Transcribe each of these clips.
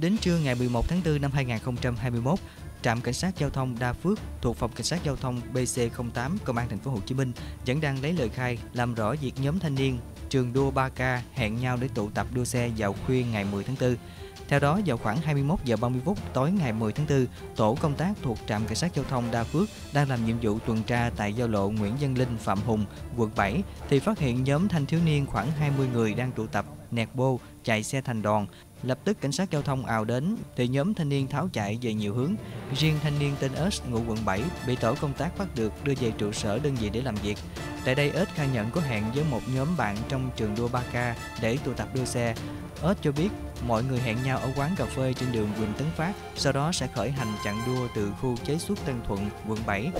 Đến trưa ngày 11 tháng 4 năm 2021, trạm cảnh sát giao thông Đa Phước thuộc phòng cảnh sát giao thông BC08 công an thành phố Hồ Chí Minh vẫn đang lấy lời khai làm rõ việc nhóm thanh niên trường đua 3K hẹn nhau để tụ tập đua xe vào khuya ngày 10 tháng 4. Theo đó, vào khoảng 21 giờ 30 phút tối ngày 10 tháng 4, tổ công tác thuộc trạm cảnh sát giao thông Đa Phước đang làm nhiệm vụ tuần tra tại giao lộ Nguyễn Văn Linh, Phạm Hùng, quận 7 thì phát hiện nhóm thanh thiếu niên khoảng 20 người đang tụ tập nẹt bô chạy xe thành đoàn Lập tức cảnh sát giao thông ào đến thì nhóm thanh niên tháo chạy về nhiều hướng. Riêng thanh niên tên ớt ngụ quận 7 bị tổ công tác bắt được đưa về trụ sở đơn vị để làm việc. Tại đây ớt khai nhận có hẹn với một nhóm bạn trong trường đua 3K để tụ tập đua xe. ớt cho biết mọi người hẹn nhau ở quán cà phê trên đường Quỳnh Tấn Phát, sau đó sẽ khởi hành chặng đua từ khu chế xuất Tân Thuận, quận 7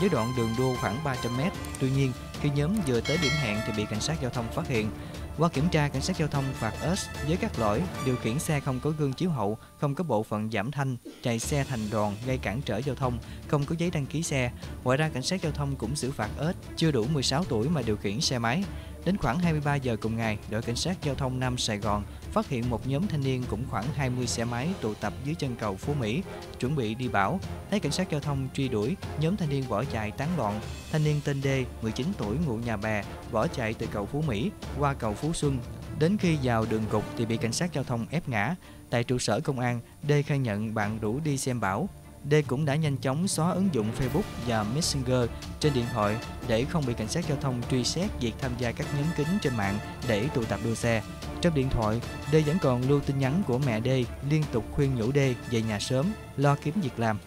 với đoạn đường đua khoảng 300m. Tuy nhiên, khi nhóm vừa tới điểm hẹn thì bị cảnh sát giao thông phát hiện. Qua kiểm tra, cảnh sát giao thông phạt ớt với các lỗi điều khiển xe không có gương chiếu hậu, không có bộ phận giảm thanh, chạy xe thành đoàn gây cản trở giao thông, không có giấy đăng ký xe. Ngoài ra, cảnh sát giao thông cũng xử phạt ớt chưa đủ 16 tuổi mà điều khiển xe máy. Đến khoảng 23 giờ cùng ngày, đội cảnh sát giao thông Nam Sài Gòn phát hiện một nhóm thanh niên cũng khoảng 20 xe máy tụ tập dưới chân cầu Phú Mỹ, chuẩn bị đi bảo. Thấy cảnh sát giao thông truy đuổi, nhóm thanh niên bỏ chạy tán loạn. Thanh niên tên D, 19 tuổi ngụ nhà bè, bỏ chạy từ cầu Phú Mỹ qua cầu Phú Xuân. Đến khi vào đường cục thì bị cảnh sát giao thông ép ngã. Tại trụ sở công an, D khai nhận bạn rủ đi xem bảo, D cũng đã nhanh chóng xóa ứng dụng Facebook và Messenger trên điện thoại để không bị cảnh sát giao thông truy xét việc tham gia các nhóm kính trên mạng để tụ tập đua xe. Trong điện thoại, D vẫn còn lưu tin nhắn của mẹ D liên tục khuyên nhủ D về nhà sớm, lo kiếm việc làm